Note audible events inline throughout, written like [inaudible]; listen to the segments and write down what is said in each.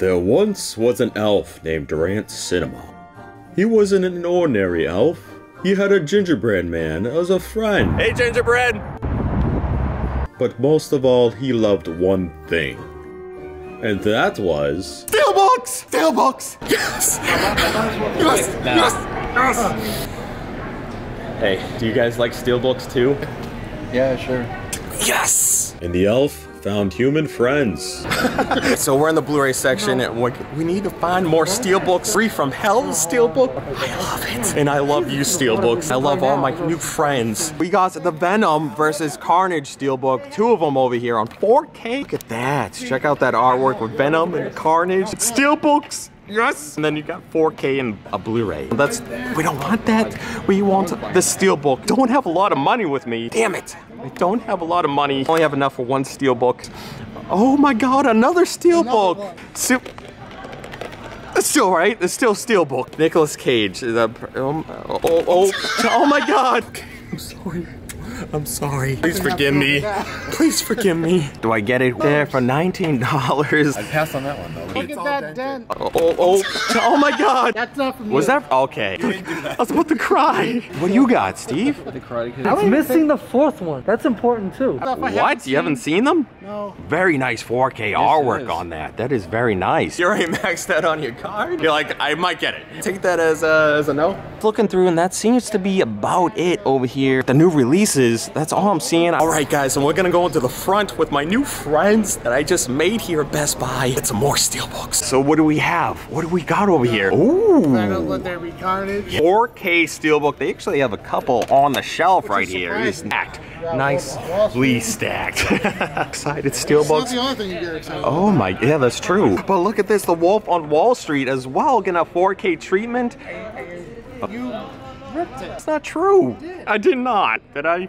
There once was an elf named Durant Cinema. He wasn't an ordinary elf. He had a gingerbread man as a friend. Hey, gingerbread! But most of all, he loved one thing. And that was. Steelbooks! Steelbooks! Yes! yes! Yes! Yes! Hey, do you guys like steelbooks too? Yeah, sure. Yes! And the elf found human friends. [laughs] so we're in the Blu-ray section and we we need to find more steelbooks. Free from Hell's steelbook. I love it. And I love you steelbooks. I love all my new friends. We got the Venom versus Carnage steelbook. Two of them over here on 4K. Look at that. Check out that artwork with Venom and Carnage. Steelbooks. Yes! And then you got 4K and a Blu-ray. That's, we don't want that. We want the steelbook. Don't have a lot of money with me. Damn it. I don't have a lot of money. I Only have enough for one steelbook. Oh my god, another steelbook. Still, it's still right. It's still steelbook. Nicolas Cage. The, um, oh, oh, oh my god. I'm sorry. I'm sorry. Please forgive me. Please forgive me. Do I get it there for $19? I'd pass on that one though. Look at that dent. Oh, oh, oh, oh my god. That's not from Was you. that okay? I was about to cry. What do you got, Steve? The Karate Kid. It's missing the fourth one. That's important too. What? You haven't seen them? No. Very nice 4K it artwork is. on that. That is very nice. You already [laughs] maxed that on your card? You're like, I might get it. Take that as a, as a no? Looking through, and that seems to be about it over here. The new releases, that's all I'm seeing. All right, guys, and we're gonna go into the front with my new friends that I just made here at Best Buy. Get some more steelbooks. So what do we have? What do we got over here? Ooh. Venom, Let There Be Carnage. 4K steelbook. They actually have a couple on the shelf right here. It is stacked. Nicely stacked. [laughs] Excited steelbooks. the only thing you get excited Oh my, yeah, that's true. But look at this, The Wolf on Wall Street as well, getting a 4K treatment. You ripped it. That's not true. I did not. Did I?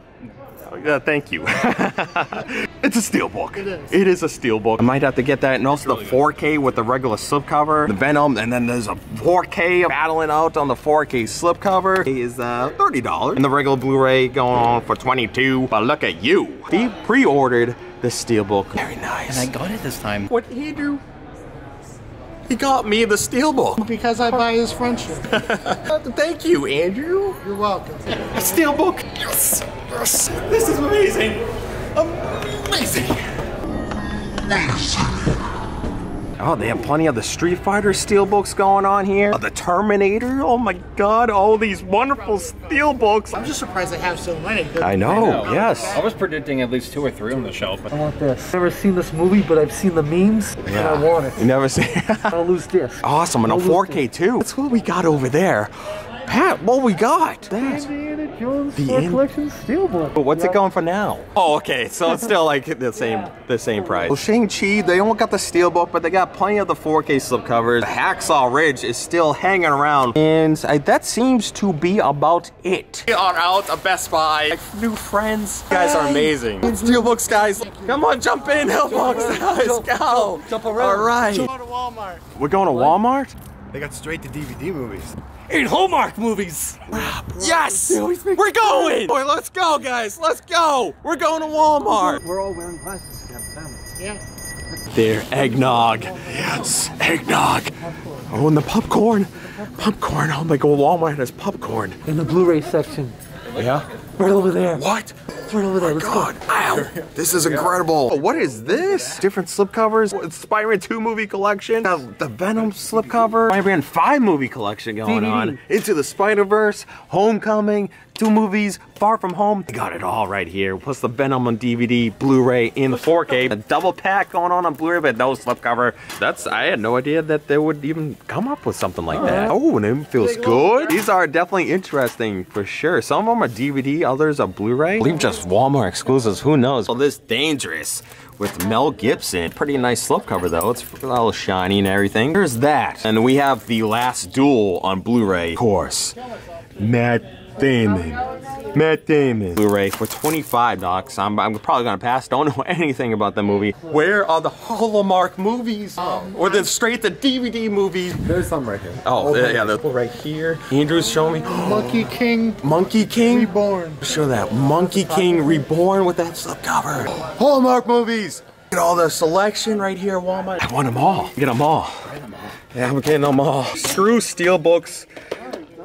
Yeah, thank you. [laughs] it's a steelbook. It is. It is a steelbook. I might have to get that, and also the 4K with the regular slipcover, the Venom, and then there's a 4K battling out on the 4K slipcover. It is uh, $30, and the regular Blu-ray going on for 22. But look at you. He pre-ordered the steelbook. Very nice. And I got it this time. What did he do? He got me the steelbook. Because I buy his friendship. [laughs] Thank you, Andrew. You're welcome. Steelbook. Yes. Yes. This is amazing. Amazing. Oh, they have plenty of the Street Fighter steelbooks going on here. Oh, the Terminator. Oh my God! All these wonderful steelbooks. I'm just surprised they have so many. I know. I Yes. I was predicting at least two or three on the shelf. I want this. Never seen this movie, but I've seen the memes, and I want it. You never see. [laughs] I'll lose this. awesome, and a I'll lose 4K too. That's what we got over there. Pat, what we got? That. Indiana Jones The in- Collection Steelbook. But what's it going for now? Oh, okay. So it's still like the same the same price. Well, Shang-Chi, they don't got the steelbook, but they got plenty of the 4K slipcovers. The Hacksaw Ridge is still hanging around. And I, that seems to be about it. We are out of Best Buy. New friends. You guys are amazing. Steelbooks, guys. Come on, jump in. Help us, guys. Go. Jump around. All right. Go to Walmart. We're going to Walmart? They got straight to DVD movies. in Hallmark movies. Yes, we're going. Boy, let's go, guys. Let's go. We're going to Walmart. We're all wearing glasses. Damn Yeah. There, eggnog. Yes, eggnog. Oh, and the popcorn. Popcorn. Oh my God, Walmart has popcorn. In the Blu-ray section. Yeah. Right over there. What? Right over there. Let's God, ow. [laughs] This is incredible. What is this? Different slipcovers. It's Spider-Man 2 movie collection. Uh, the Venom slipcover. Spider-Man 5 movie collection going DVD. on. Into the Spider-Verse. Homecoming. Two movies. Far From Home. They got it all right here. Plus the Venom on DVD, Blu-ray in 4K. A double pack going on on Blu-ray, but no slipcover. That's, I had no idea that they would even come up with something like that. Oh, and it feels good. These are definitely interesting for sure. Some of them are DVD, others are Blu-ray. I believe just Walmart exclusives, who knows? Well, this Dangerous with Mel Gibson. Pretty nice slipcover though. It's a little shiny and everything. There's that. And we have The Last Duel on Blu-ray. Of course. Matt Damon. Matt Damon. Blu-ray for 25 dollars. I'm, I'm probably gonna pass. Don't know [laughs] anything about the movie. Where are the Hallmark movies? or the straight the DVD movies? There's some right here. Oh, yeah, yeah, they're right here. Andrew's showing me. [gasps] Monkey King Monkey King. Reborn. Show that Monkey King Reborn with that slipcover. Hallmark movies. Look at all the selection right here at Walmart. I want them all. Get them all. Yeah, I'm getting them all. Screw steelbooks.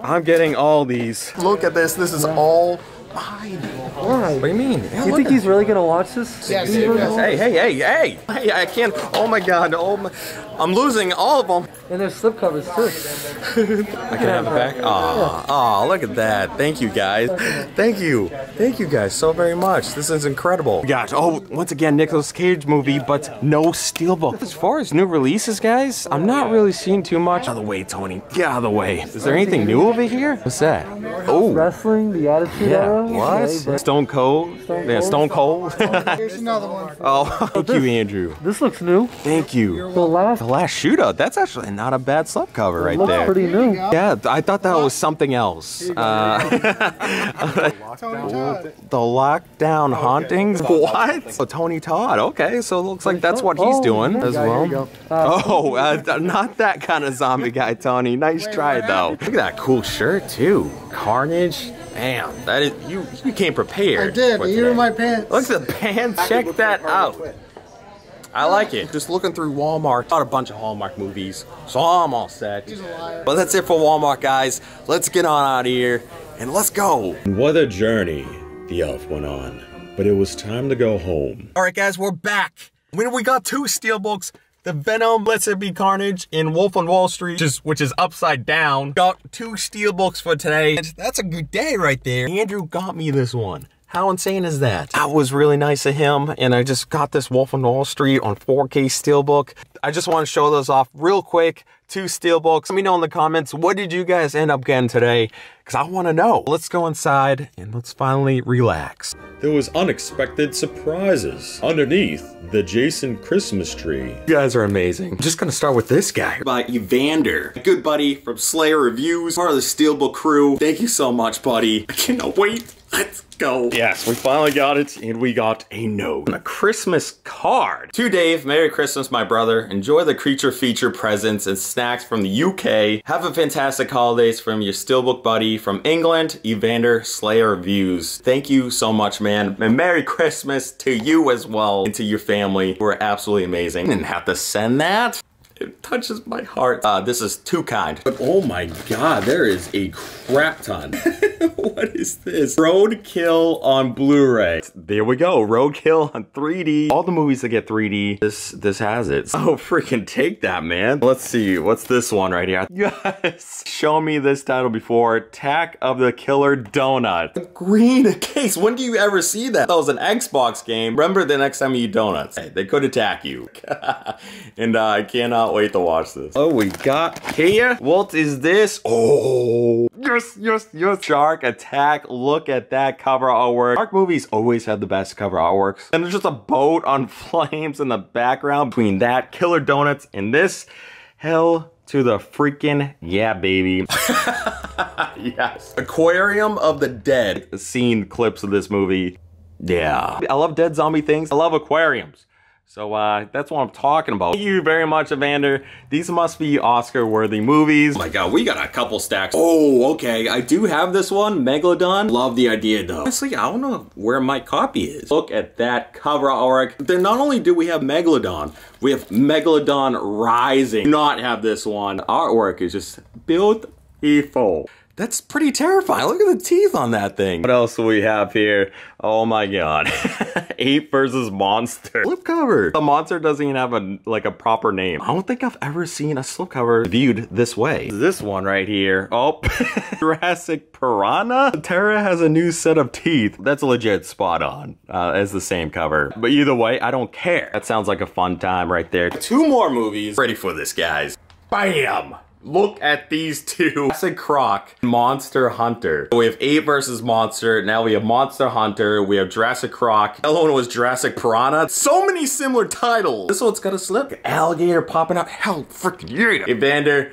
I'm getting all these. Look at this. This is all mine. Why? What do you mean? Yeah, You think he's really gonna watch this? Yes, He's he really does. gonna watch- Hey, hey, hey, hey! Hey, I can't. Oh my god. Oh my. I'm losing all of them. And there's slipcovers too. [laughs] I can have it back. Aw, aw, look at that. Thank you guys. Thank you. Thank you guys so very much. This is incredible. Gosh, oh, once again, Nicolas Cage movie, but no steelbook. As far as new releases, guys, I'm not really seeing too much. Out of the way, Tony. Get out of the way. Is there anything new over here? What's that? Oh. Wrestling, the Attitude Yeah, Era. what? okay, Stone Cold? Stone Yeah, Cold? Stone Cold. Here's another one. [laughs] oh, thank you, Andrew. this looks new. Thank you. The last The last shootout. That's actually not a bad slipcover right looks there. pretty new. Yeah, I thought that was something else. Uh, [laughs] Tony Todd. the lockdown hauntings? What? Oh, Tony Todd. Okay, so it looks like that's what he's Oh, doing yeah. as well. here [laughs] oh, uh, not that kind of zombie guy, Tony. Nice try though. Look at that cool shirt too. Carnage. Damn, that is you. You came prepared. I did. for But you today. were my pants. Look at the pants. Check that out. I like it. Just looking through Walmart, got a bunch of Hallmark movies, so I'm all set. He's a liar. But that's it for Walmart, guys. Let's get on out of here and let's go. What a journey the elf went on. But it was time to go home. All right, guys, we're back. When we got two steelbooks, the Venom Let's It Be Carnage in Wolf on Wall Street, which is, which is upside down. Got two steelbooks for today. And That's a good day right there. Andrew got me this one. How insane is that? That was really nice of him, and I just got this Wolf on Wall Street on 4K steelbook. I just want to show those off real quick. Two steelbooks. Let me know in the comments what did you guys end up getting today, because I want to know. Let's go inside and let's finally relax. There was unexpected surprises underneath the Jason Christmas tree. You guys are amazing. I'm just gonna start with this guy. By Evander, a good buddy from Slayer Reviews, part of the Steelbook crew. Thank you so much, buddy. I cannot wait. Let's go. Yes, we finally got it, and we got a note. And a Christmas card. To Dave, Merry Christmas, my brother. Enjoy the creature feature presents and snacks from the UK. Have a fantastic holidays from your Steelbook buddy from England, Evander Slayer Views. Thank you so much, man. And Merry Christmas to you as well and to your family. We're absolutely amazing. Didn't have to send that. It touches my heart. Uh, this is too kind. But oh my god, there is a crap ton. [laughs] what is this? Roadkill on Blu-ray. There we go. Roadkill on 3D. All the movies that get 3D, this this has it. Oh, freaking take that, man. Let's see. What's this one right here? [laughs] Yes. Show me this title before. Attack of the Killer Donut. The Green [laughs] case. When do you ever see that? That was an Xbox game. Remember the next time you eat donuts. Hey, they could attack you. and uh, I cannot wait to watch this. Oh, we got here. What is this? Oh, yes, yes, yes. Shark Attack. Look at that cover artwork. Shark movies always have the best cover artworks. And there's just a boat on [laughs] flames in the background between that, Killer Donuts, and this. Hell to the freaking yeah, baby. [laughs] yes. Aquarium of the Dead. Seen clips of this movie. Yeah. I love dead zombie things. I love aquariums. So uh, that's what I'm talking about. Thank you very much, Evander. These must be Oscar-worthy movies. Oh my god, we got a couple stacks. Oh, okay. I do have this one, Megalodon. Love the idea though. Honestly, I don't know where my copy is. Look at that cover artwork. Then not only do we have Megalodon, we have Megalodon Rising. Not have this one. Artwork is just built beautiful. That's pretty terrifying. Look at the teeth on that thing. What else do we have here? Oh my god. [laughs] Ape versus monster. Slipcover. The monster doesn't even have a like a proper name. I don't think I've ever seen a slipcover viewed this way. This one right here. Oh, [laughs] Jurassic Piranha. Terra has a new set of teeth. That's legit spot on uh, as the same cover. But either way, I don't care. That sounds like a fun time right there. Two more movies. Ready for this, guys. Bam! Look at these two. Jurassic Croc, Monster Hunter. So We have Ape versus Monster. Now we have Monster Hunter. We have Jurassic Croc. The other one was Jurassic Piranha. So many similar titles. This one's got a slip. Alligator popping out. Hell, freaking yeah. Evander,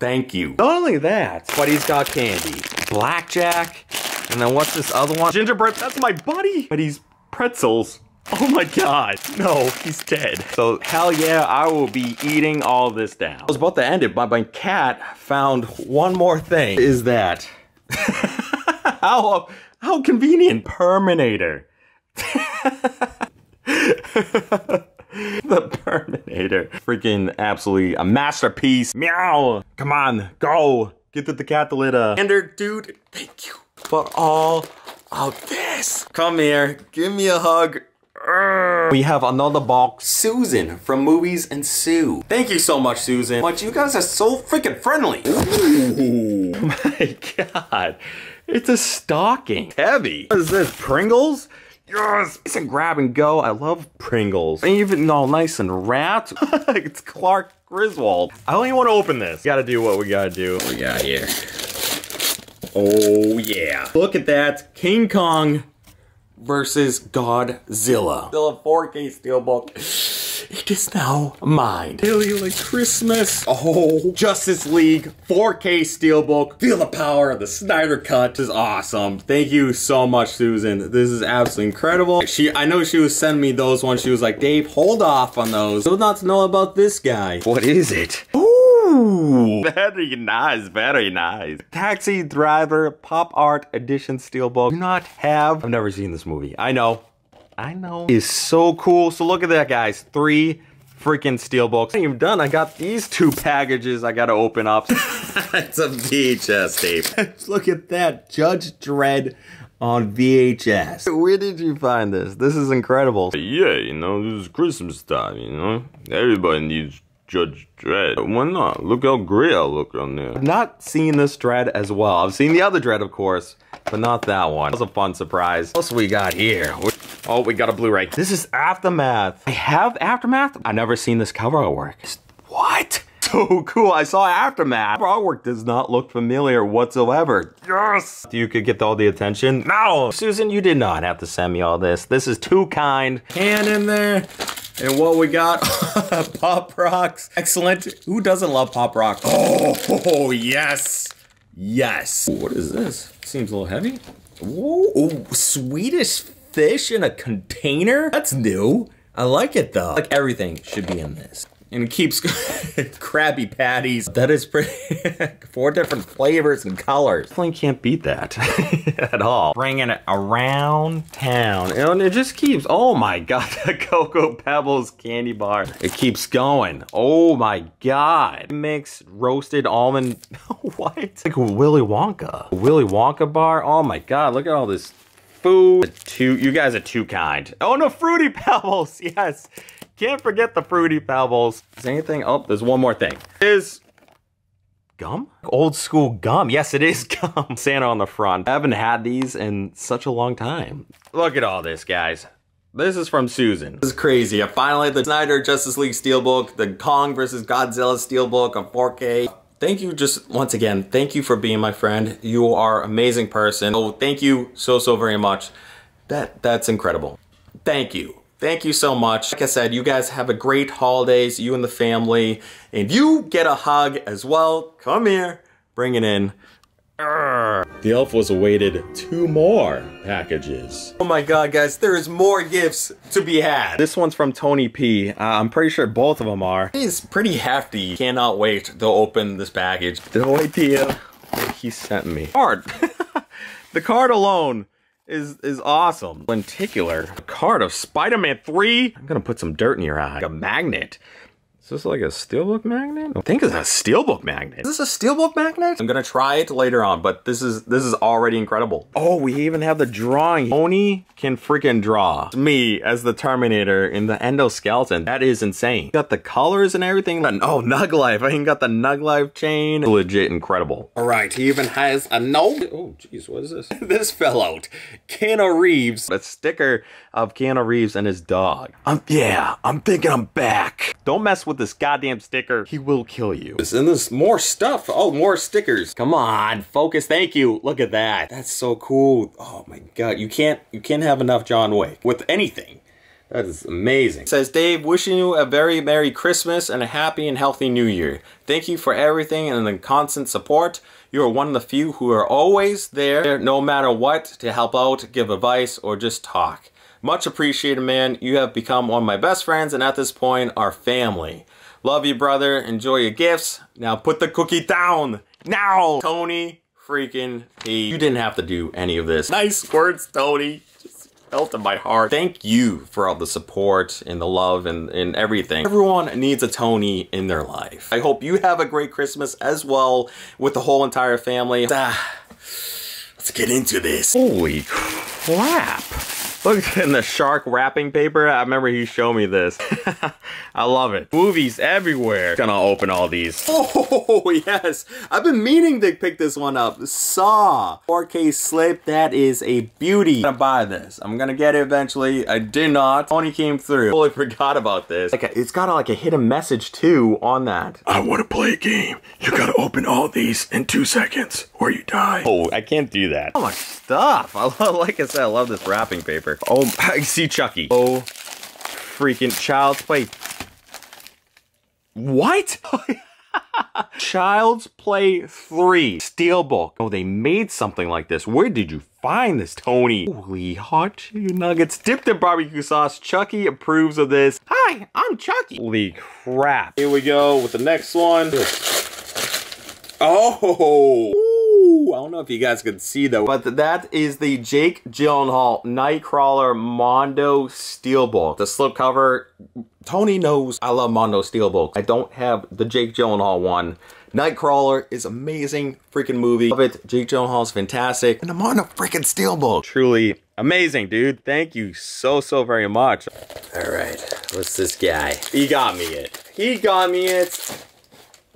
thank you. Not only that, but he's got candy. Blackjack. And then what's this other one? Gingerbread. That's my buddy. But he's pretzels. [laughs] Oh my god. No, he's dead. So hell yeah, I will be eating all this down. I was about to end it, but my cat found one more thing. Is that [laughs] how how convenient. Perminator. [laughs] the Terminator. Freaking absolutely a masterpiece. Meow. Come on, go. Get the Decathleta. Standard, dude, thank you for all of this. Come here, give me a hug. We have another box. Susan from Movies and Sue. Thank you so much, Susan. But you guys are so freaking friendly. Ooh. [laughs] my god. It's a stocking. Heavy. What is this, Pringles? Yes! It's a grab and go. I love Pringles. And even all nice and wrapped. [laughs] it's Clark Griswold. I don't even want to open this. Gotta do what we gotta do. What we got here? Oh yeah. Look at that. King Kong versus Godzilla. Still a 4K steelbook. It is now mine. Really like Christmas. Oh, Justice League 4K steelbook. Feel the power of the Snyder Cut. This is awesome. Thank you so much, Susan. This is absolutely incredible. She, I know she was sending me those ones. She was like, Dave, hold off on those. I not to know about this guy. What is it? Ooh, very nice, very nice. Taxi Driver Pop Art Edition Steelbook. Do not have. I've never seen this movie. I know. I know. Is so cool. So look at that, guys. Three freaking steelbooks. I ain't even done. I got these two packages I gotta open up. [laughs] it's a VHS [laughs] tape. look at that. Judge Dredd on VHS. Where did you find this? This is incredible. Yeah, you know, this is Christmas time, you know? Everybody needs Judge Dredd. Why not? Look how great I look on there. I've not seen this Dredd as well. I've seen the other Dredd, of course, but not that one. That was a fun surprise. What else we got here? Oh, we got a Blu-ray. This is Aftermath. I have Aftermath? I've never seen this cover artwork. What? [laughs] So cool. I saw Aftermath. Cover artwork does not look familiar whatsoever. Yes! You could get all the attention. No! Susan, you did not have to send me all this. This is too kind. Can in there. And what we got? [laughs] Pop Rocks. Excellent. Who doesn't love Pop Rocks? [laughs] Oh, yes. Yes. What is this? Seems a little heavy. Whoa, Swedish fish in a container? That's new. I like it though. Like everything should be in this. And it keeps [laughs] Krabby Patties. That is pretty, [laughs] four different flavors and colors. Definitely can't beat that [laughs] at all. Bringing it around town. And it just keeps, oh my God, the Cocoa Pebbles candy bar. It keeps going. Oh my God. Mixed roasted almond, what? Like Willy Wonka. Willy Wonka bar. Oh my God, look at all this food. Two, you guys are too kind. Oh no, Fruity Pebbles, yes. Can't forget the Fruity Pebbles. Is anything, oh, there's one more thing. Is gum? Old school gum. Yes, it is [laughs] gum. Santa on the front. I haven't had these in such a long time. Look at all this, guys. This is from Susan. This is crazy. I finally the Snyder Justice League Steelbook, the Kong versus Godzilla Steelbook a 4K. Thank you just once again, thank you for being my friend. You are amazing person. Oh, thank you so, so very much. That That's incredible. Thank you. Thank you so much. Like I said, you guys have a great holidays, you and the family, and you get a hug as well. Come here, bring it in. The elf was awaited two more packages. Oh my god, guys, there is more gifts to be had. This one's from Tony P. Uh, I'm pretty sure both of them are. He's pretty hefty. Cannot wait to open this package. No idea what he sent me. Card. [laughs] the card alone is is awesome. Lenticular. Card of Spider-Man 3. I'm gonna put some dirt in your eye. A magnet. Is this like a steelbook magnet? I think it's a steelbook magnet. Is this a steelbook magnet? I'm gonna try it later on, but this is this is already incredible. Oh, we even have the drawing. Tony can freaking draw. It's me as the Terminator in the endoskeleton. That is insane. Got the colors and everything. Oh, Nug Life. [laughs] I even got the Nug Life chain. Legit incredible. All right, he even has a note. Oh, jeez, what is this? [laughs] this fell out. Keanu Reeves. A sticker of Keanu Reeves and his dog. I'm, yeah, I'm thinking I'm back. Don't mess with this goddamn sticker. He will kill you. And there's more stuff. Oh, more stickers. Come on, focus. Thank you. Look at that. That's so cool. Oh my God, you can't, you can't have enough John Wick with anything. That is amazing. It says, Dave, wishing you a very Merry Christmas and a happy and healthy New Year. Thank you for everything and the constant support. You are one of the few who are always there, no matter what, to help out, give advice, or just talk. Much appreciated, man. You have become one of my best friends and at this point, our family. Love you, brother. Enjoy your gifts. Now put the cookie down. Now! Tony freaking P. You didn't have to do any of this. Nice words, Tony. Just melted my heart. Thank you for all the support and the love and, and everything. Everyone needs a Tony in their life. I hope you have a great Christmas as well with the whole entire family. Ah, let's get into this. Holy crap. Look in the shark wrapping paper. I remember he showed me this. [laughs] I love it. Movies everywhere. Gonna open all these. [laughs] Oh, yes. I've been meaning to pick this one up. Saw 4K slip. That is a beauty. I'm gonna buy this. I'm gonna get it eventually. I did not. Tony came through. Totally forgot about this. Like a, it's got a, like a hidden message too on that. I want to play a game. You gotta open all these in two seconds or you die. Oh, I can't do that. Oh my stuff. [laughs] I love, like I said, I love this wrapping paper. Oh, [laughs] I see Chucky. Oh, freaking Child's Play. What? [laughs] Child's Play 3 Steelbook. Oh, they made something like this. Where did you find this, Tony? Holy hot nuggets dipped in barbecue sauce. Chucky approves of this. Hi, I'm Chucky. Holy crap. Here we go with the next one. Oh, Ooh, I don't know if you guys could see though, but that is the Jake Gyllenhaal Nightcrawler Mondo Steelbook. The slipcover, Tony knows I love Mondo Steelbook. I don't have the Jake Gyllenhaal one. Nightcrawler is amazing freaking movie. Love it. Jake Gyllenhaal is fantastic. And I'm on a freaking Steelbook. Truly amazing, dude. Thank you so, so very much. All right, what's this guy? He got me it. He got me it.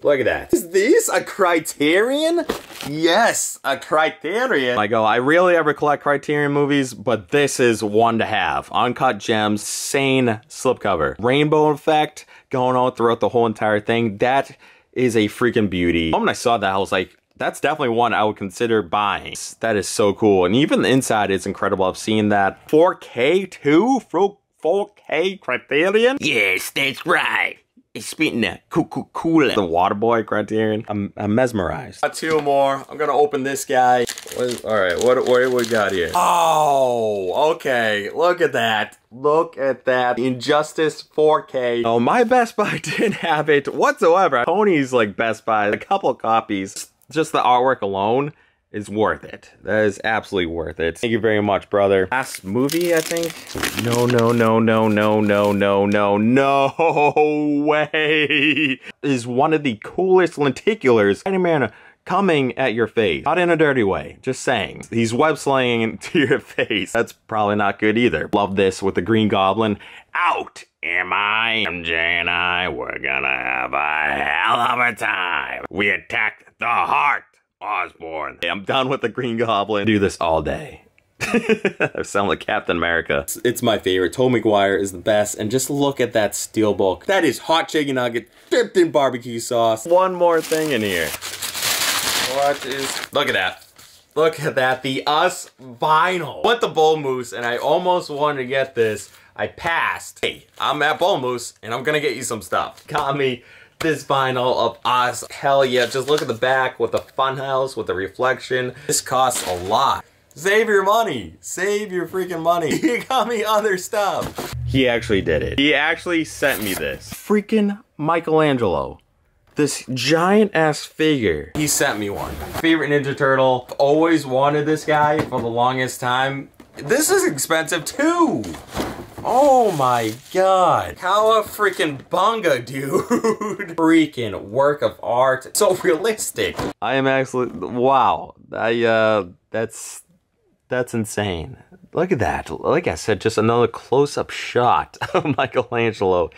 Look at that. Is this a Criterion? Yes, a Criterion. I go, I really ever collect Criterion movies, but this is one to have. Uncut gems, sane slipcover. Rainbow effect going on throughout the whole entire thing. That is a freaking beauty. When I saw that, I was like, that's definitely one I would consider buying. That is so cool. And even the inside is incredible. I've seen that 4K too? 4K Criterion? Yes, that's right. It's spitting that cool, cool, cool. The Waterboy Criterion. I'm, I'm mesmerized. Got two more. I'm gonna open this guy. What is, all right, what, what we got here? Oh, okay. Look at that. Look at that. Injustice 4K. Oh, my Best Buy [laughs] didn't have it whatsoever. Tony's like Best Buy, a couple copies. Just the artwork alone is worth it. That is absolutely worth it. Thank you very much, brother. Last movie, I think? No, no, no, no, no, no, no, no, no [laughs] way. Is one of the coolest lenticulars. Spider-Man coming at your face. Not in a dirty way, just saying. He's web slinging into your [laughs] face. That's probably not good either. Love this with the Green Goblin. Out! Am I? MJ and I, we're gonna have a hell of a time. We attacked the heart Osborn. Hey, I'm done with the Green Goblin. Do this all day. [laughs] I sound like Captain America. It's, it's my favorite. Tom McGuire is the best. And just look at that steelbook. That is hot chicken nugget dipped in barbecue sauce. One more thing in here. What is... Look at that. Look at that. The Us vinyl. With the Bull Moose, and I almost wanted to get this. I passed. Hey, I'm at Bull Moose, and I'm gonna get you some stuff. Got me this vinyl of us. Hell yeah, just look at the back with the funhouse, with the reflection. This costs a lot. Save your money. Save your freaking money. [laughs] He got me other stuff. He actually did it. He actually sent me this. Freaking Michelangelo. This giant ass figure. He sent me one. Favorite Ninja Turtle. Always wanted this guy for the longest time. This is expensive too. Oh my god. How a freaking bunga, dude. [laughs] freaking work of art. So realistic. I am actually, wow. I, uh, that's, that's insane. Look at that. Like I said, just another close-up shot [laughs] of Michelangelo.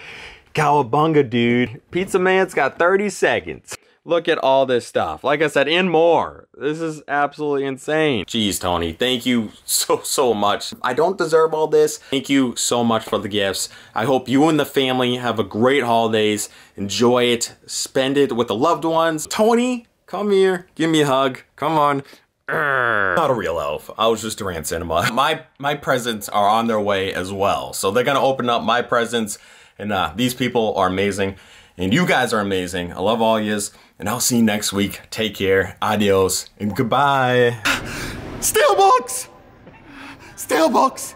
Cowabunga, dude. Pizza Man's got 30 seconds. Look at all this stuff. Like I said, and more. This is absolutely insane. Jeez, Tony, thank you so, so much. I don't deserve all this. Thank you so much for the gifts. I hope you and the family have a great holidays. Enjoy it. Spend it with the loved ones. Tony, come here. Give me a hug. Come on. Not a real elf. I was just Durant Cinema. My my presents are on their way as well. So they're gonna open up my presents. And uh, these people are amazing. And you guys are amazing. I love all yous. And I'll see you next week. Take care. Adios. And goodbye. Steelbooks! Steelbooks!